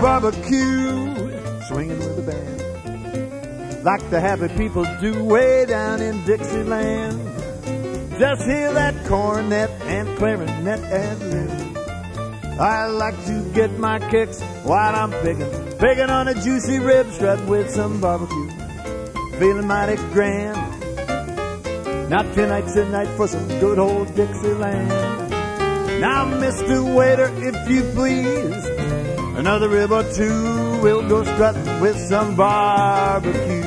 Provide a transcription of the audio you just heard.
barbecue, swinging with the band. Like the happy people do way down in Dixieland. Just hear that cornet and clarinet ad lib. I like to get my kicks while I'm picking, picking on a juicy rib strut with some barbecue. Feeling mighty grand. Now tonight's the night for some good old Dixieland. Now, Mr. Waiter, if you please, Another rib or two, we'll go strutting with some barbecue.